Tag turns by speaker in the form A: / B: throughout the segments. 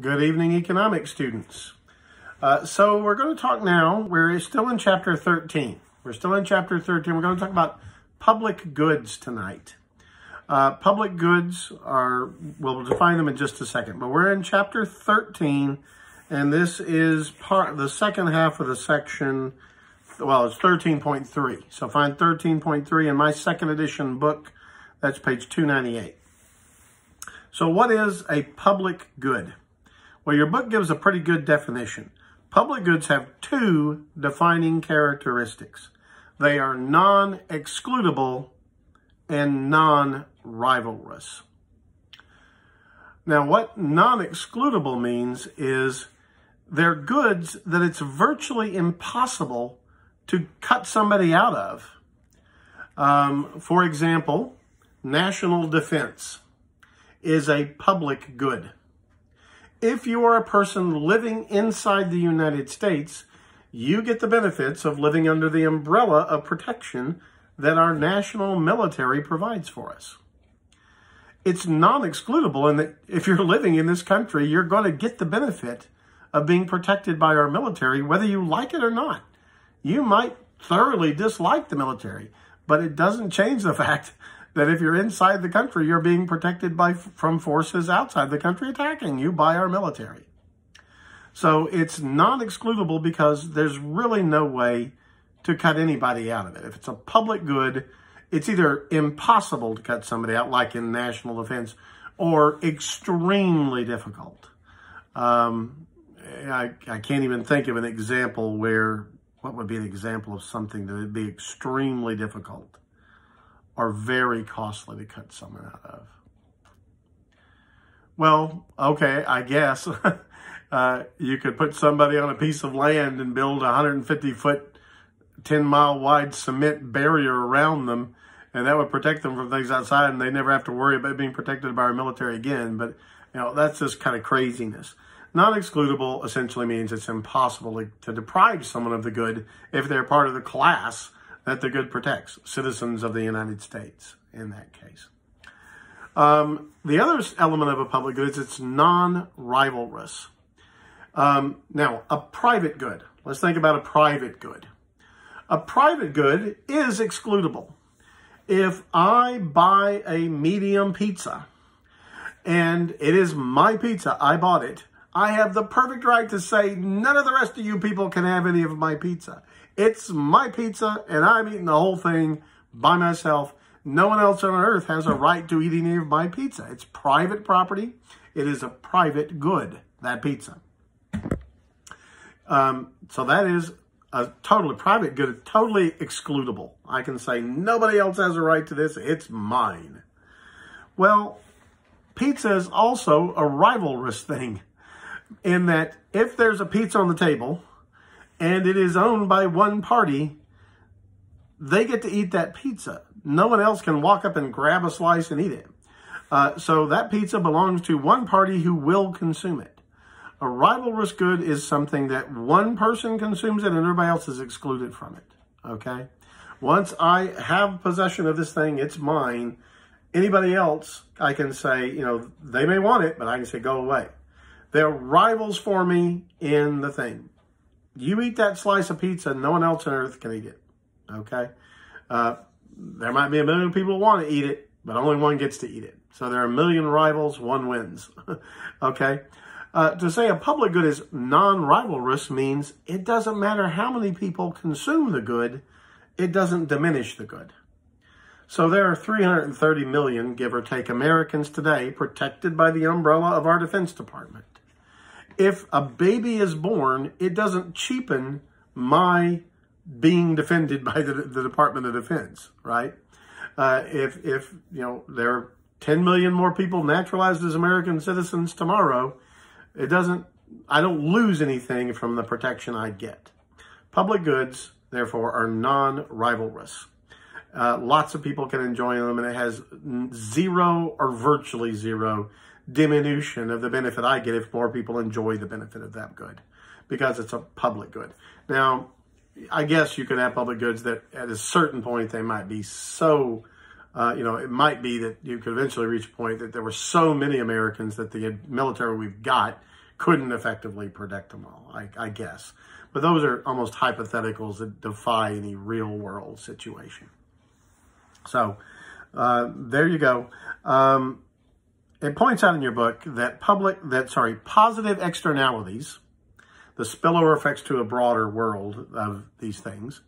A: Good evening, economic students. Uh, so we're going to talk now, we're still in chapter 13. We're still in chapter 13. We're going to talk about public goods tonight. Uh, public goods are, we'll define them in just a second, but we're in chapter 13, and this is part, the second half of the section, well, it's 13.3. So find 13.3 in my second edition book. That's page 298. So what is a public good? Well, your book gives a pretty good definition. Public goods have two defining characteristics. They are non-excludable and non-rivalrous. Now, what non-excludable means is they're goods that it's virtually impossible to cut somebody out of. Um, for example, national defense is a public good if you are a person living inside the United States, you get the benefits of living under the umbrella of protection that our national military provides for us. It's non-excludable in that if you're living in this country, you're going to get the benefit of being protected by our military, whether you like it or not. You might thoroughly dislike the military, but it doesn't change the fact that if you're inside the country, you're being protected by from forces outside the country attacking you by our military. So it's non-excludable because there's really no way to cut anybody out of it. If it's a public good, it's either impossible to cut somebody out, like in national defense, or extremely difficult. Um, I, I can't even think of an example where, what would be an example of something that would be extremely difficult are very costly to cut someone out of. Well, okay, I guess uh, you could put somebody on a piece of land and build a 150 foot, 10 mile wide cement barrier around them, and that would protect them from things outside, and they never have to worry about being protected by our military again. But you know, that's just kind of craziness. Non-excludable essentially means it's impossible to deprive someone of the good if they're part of the class that the good protects, citizens of the United States in that case. Um, the other element of a public good is it's non-rivalrous. Um, now, a private good. Let's think about a private good. A private good is excludable. If I buy a medium pizza and it is my pizza, I bought it, I have the perfect right to say none of the rest of you people can have any of my pizza. It's my pizza, and I'm eating the whole thing by myself. No one else on earth has a right to eat any of my pizza. It's private property. It is a private good, that pizza. Um, so that is a totally private good, totally excludable. I can say nobody else has a right to this. It's mine. Well, pizza is also a rivalrous thing in that if there's a pizza on the table and it is owned by one party, they get to eat that pizza. No one else can walk up and grab a slice and eat it. Uh, so that pizza belongs to one party who will consume it. A rivalrous good is something that one person consumes it and everybody else is excluded from it. Okay? Once I have possession of this thing, it's mine. Anybody else, I can say, you know, they may want it, but I can say, go away. They're rivals for me in the thing. You eat that slice of pizza, no one else on earth can eat it. Okay? Uh, there might be a million people who want to eat it, but only one gets to eat it. So there are a million rivals, one wins. okay? Uh, to say a public good is non-rivalrous means it doesn't matter how many people consume the good, it doesn't diminish the good. So there are 330 million, give or take, Americans today protected by the umbrella of our Defense Department if a baby is born, it doesn't cheapen my being defended by the, the Department of Defense, right? Uh, if, if, you know, there are 10 million more people naturalized as American citizens tomorrow, it doesn't, I don't lose anything from the protection I get. Public goods, therefore, are non-rivalrous. Uh, lots of people can enjoy them, and it has zero or virtually zero diminution of the benefit I get if more people enjoy the benefit of that good because it's a public good. Now, I guess you could have public goods that at a certain point they might be so, uh, you know, it might be that you could eventually reach a point that there were so many Americans that the military we've got couldn't effectively protect them all, I, I guess. But those are almost hypotheticals that defy any real world situation. So uh, there you go. Um, it points out in your book that public, that sorry, positive externalities, the spillover effects to a broader world of these things,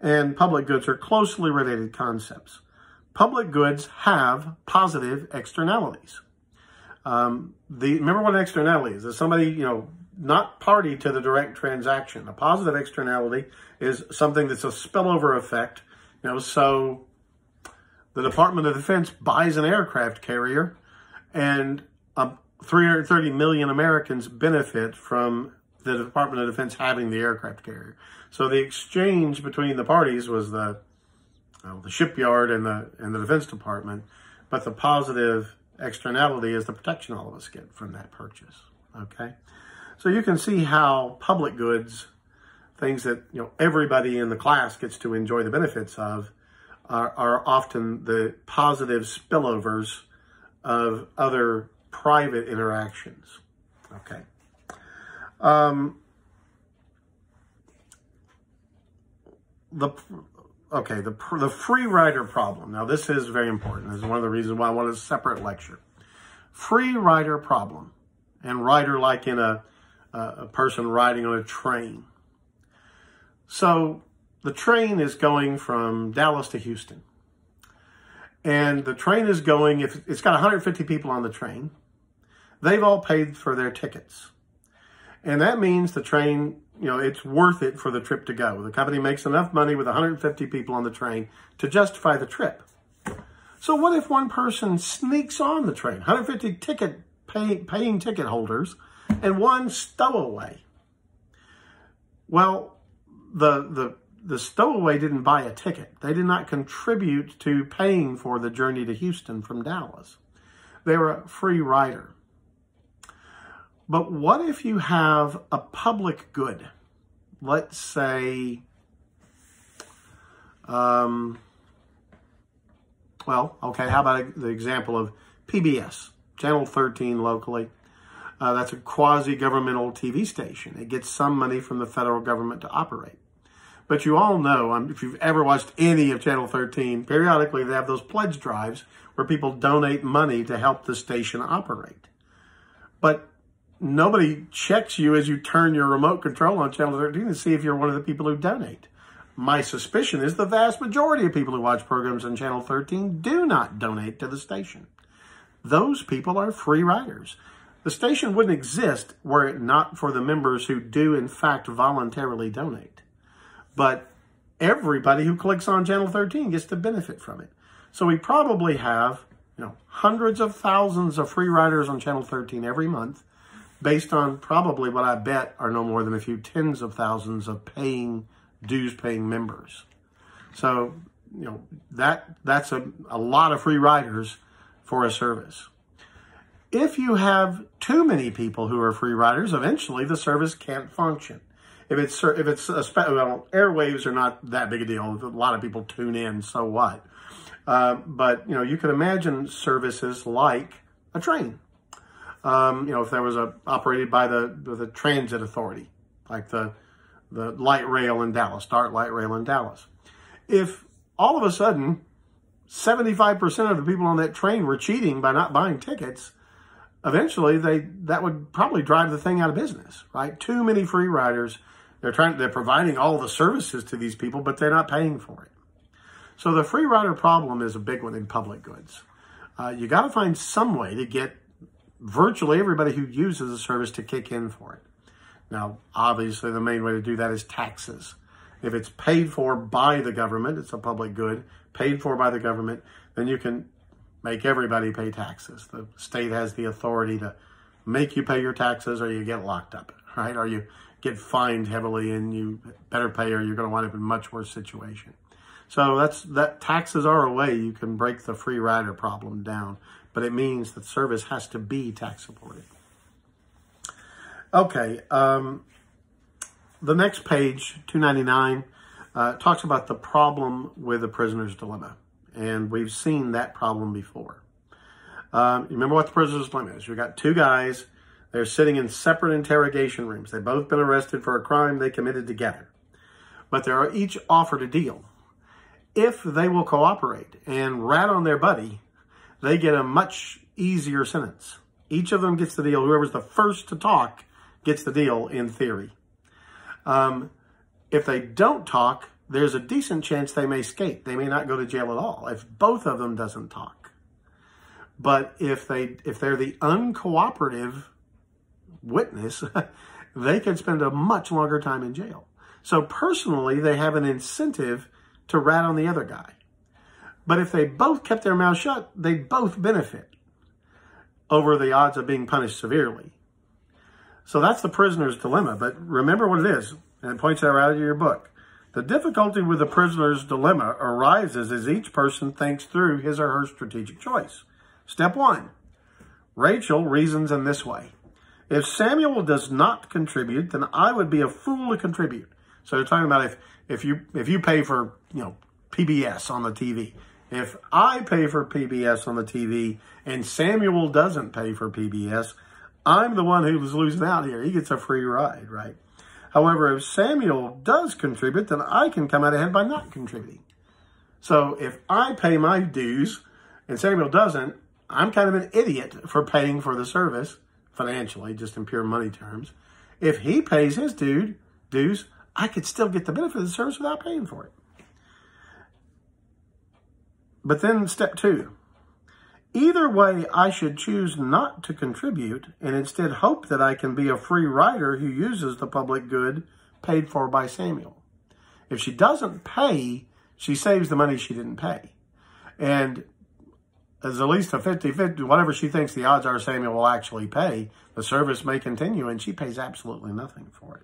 A: and public goods are closely related concepts. Public goods have positive externalities. Um, the remember what an externality is? Is somebody you know not party to the direct transaction. A positive externality is something that's a spillover effect. You know, so the Department of Defense buys an aircraft carrier, and um, 330 million Americans benefit from the Department of Defense having the aircraft carrier. So the exchange between the parties was the well, the shipyard and the and the Defense Department, but the positive externality is the protection all of us get from that purchase. Okay, so you can see how public goods, things that you know everybody in the class gets to enjoy the benefits of, are, are often the positive spillovers of other private interactions. Okay. Um, the okay the the free rider problem. Now this is very important. This is one of the reasons why I want a separate lecture. Free rider problem, and rider like in a a person riding on a train. So the train is going from Dallas to Houston. And the train is going, if it's got 150 people on the train, they've all paid for their tickets. And that means the train, you know, it's worth it for the trip to go. The company makes enough money with 150 people on the train to justify the trip. So what if one person sneaks on the train, 150 ticket pay, paying ticket holders, and one stowaway? Well, the the the stowaway didn't buy a ticket. They did not contribute to paying for the journey to Houston from Dallas. They were a free rider. But what if you have a public good? Let's say, um, well, okay, how about the example of PBS, Channel 13 locally? Uh, that's a quasi governmental TV station. It gets some money from the federal government to operate. But you all know, um, if you've ever watched any of Channel 13, periodically they have those pledge drives where people donate money to help the station operate. But nobody checks you as you turn your remote control on Channel 13 to see if you're one of the people who donate. My suspicion is the vast majority of people who watch programs on Channel 13 do not donate to the station. Those people are free riders. The station wouldn't exist were it not for the members who do, in fact, voluntarily donate but everybody who clicks on channel 13 gets to benefit from it. So we probably have, you know, hundreds of thousands of free riders on channel 13 every month based on probably what I bet are no more than a few tens of thousands of paying dues paying members. So, you know, that that's a, a lot of free riders for a service. If you have too many people who are free riders, eventually the service can't function if it's if it's a well, airwaves are not that big a deal. A lot of people tune in, so what? Uh, but you know, you can imagine services like a train. Um, you know, if there was a operated by the the transit authority, like the the light rail in Dallas, Dart Light Rail in Dallas. If all of a sudden 75% of the people on that train were cheating by not buying tickets, eventually they that would probably drive the thing out of business, right? Too many free riders they're trying, they're providing all the services to these people, but they're not paying for it. So the free rider problem is a big one in public goods. Uh, you got to find some way to get virtually everybody who uses the service to kick in for it. Now, obviously, the main way to do that is taxes. If it's paid for by the government, it's a public good, paid for by the government, then you can make everybody pay taxes. The state has the authority to make you pay your taxes or you get locked up, right? Or you get fined heavily and you better pay or you're going to wind up in a much worse situation. So that's that taxes are a way you can break the free rider problem down, but it means that service has to be tax supported. Okay, um, the next page, 299, uh, talks about the problem with the prisoner's dilemma. And we've seen that problem before. Um, remember what the prisoner's dilemma is. You've got two guys They're sitting in separate interrogation rooms. They've both been arrested for a crime they committed together. But they are each offered a deal. If they will cooperate and rat on their buddy, they get a much easier sentence. Each of them gets the deal. Whoever's the first to talk gets the deal in theory. Um, if they don't talk, there's a decent chance they may escape. They may not go to jail at all if both of them doesn't talk. But if they if they're the uncooperative witness, they could spend a much longer time in jail. So personally, they have an incentive to rat on the other guy. But if they both kept their mouth shut, they'd both benefit over the odds of being punished severely. So that's the prisoner's dilemma. But remember what it is, and it points out out of your book. The difficulty with the prisoner's dilemma arises as each person thinks through his or her strategic choice. Step one, Rachel reasons in this way. If Samuel does not contribute, then I would be a fool to contribute. So they're talking about if, if you if you pay for, you know, PBS on the TV. If I pay for PBS on the TV and Samuel doesn't pay for PBS, I'm the one who's losing out here. He gets a free ride, right? However, if Samuel does contribute, then I can come out ahead by not contributing. So if I pay my dues and Samuel doesn't, I'm kind of an idiot for paying for the service financially, just in pure money terms. If he pays his dude, dues, I could still get the benefit of the service without paying for it. But then step two, either way, I should choose not to contribute and instead hope that I can be a free rider who uses the public good paid for by Samuel. If she doesn't pay, she saves the money she didn't pay. And as at least a 50-50, whatever she thinks the odds are Samuel will actually pay, the service may continue and she pays absolutely nothing for it.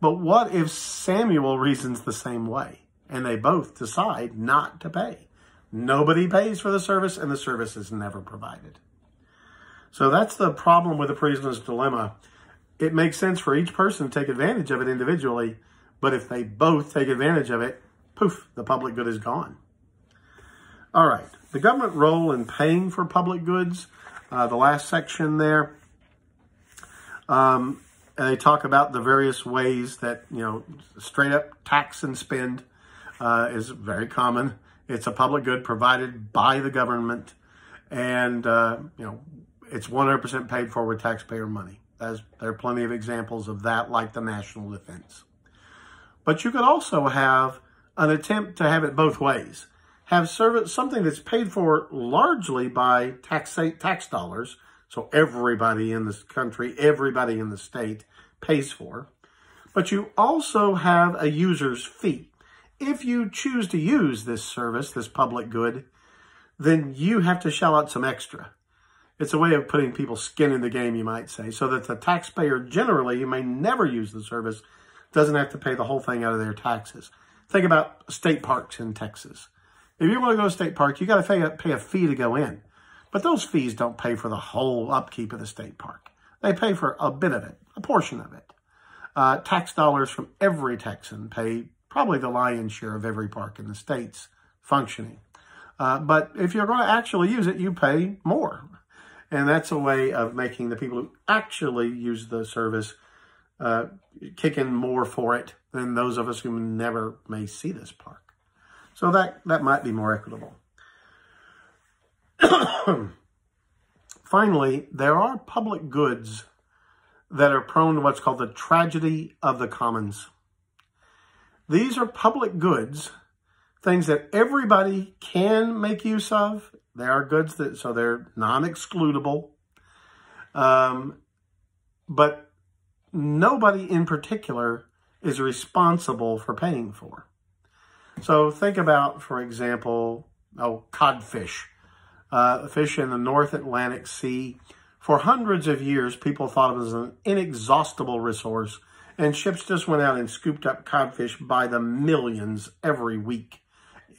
A: But what if Samuel reasons the same way and they both decide not to pay? Nobody pays for the service and the service is never provided. So that's the problem with the prisoner's dilemma. It makes sense for each person to take advantage of it individually, but if they both take advantage of it, poof, the public good is gone. All right, the government role in paying for public goods, uh, the last section there, um, they talk about the various ways that, you know, straight up tax and spend uh, is very common. It's a public good provided by the government, and uh, you know it's 100% paid for with taxpayer money. As there are plenty of examples of that, like the national defense. But you could also have an attempt to have it both ways. Have service something that's paid for largely by tax tax dollars, so everybody in this country, everybody in the state pays for. But you also have a user's fee if you choose to use this service, this public good, then you have to shell out some extra. It's a way of putting people's skin in the game, you might say, so that the taxpayer generally, you may never use the service, doesn't have to pay the whole thing out of their taxes. Think about state parks in Texas. If you want to go to state park, you got to pay a, pay a fee to go in. But those fees don't pay for the whole upkeep of the state park. They pay for a bit of it, a portion of it. Uh, tax dollars from every Texan pay probably the lion's share of every park in the states functioning. Uh, but if you're going to actually use it, you pay more. And that's a way of making the people who actually use the service uh, kick in more for it than those of us who never may see this park. So that, that might be more equitable. Finally, there are public goods that are prone to what's called the tragedy of the commons. These are public goods, things that everybody can make use of. They are goods that, so they're non-excludable. Um, but nobody in particular is responsible for paying for. So think about, for example, oh, codfish, uh, fish in the North Atlantic Sea. For hundreds of years, people thought of it as an inexhaustible resource and ships just went out and scooped up codfish by the millions every week.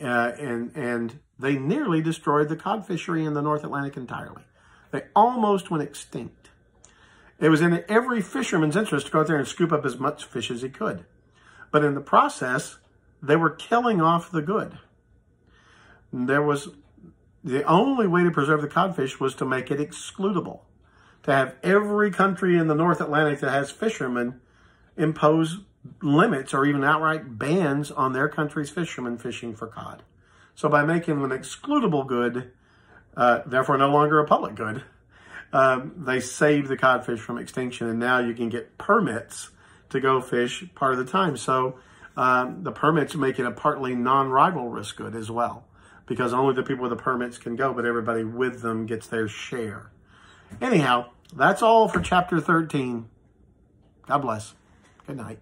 A: Uh, and, and they nearly destroyed the cod fishery in the North Atlantic entirely. They almost went extinct. It was in every fisherman's interest to go out there and scoop up as much fish as he could. But in the process, they were killing off the good. There was the only way to preserve the codfish was to make it excludable to have every country in the North Atlantic that has fishermen impose limits or even outright bans on their country's fishermen fishing for cod. So by making them an excludable good, uh, therefore no longer a public good, um, they saved the codfish from extinction, and now you can get permits to go fish part of the time. So um, the permits make it a partly non-rivalrous good as well, because only the people with the permits can go, but everybody with them gets their share. Anyhow, that's all for chapter 13. God bless. Good night.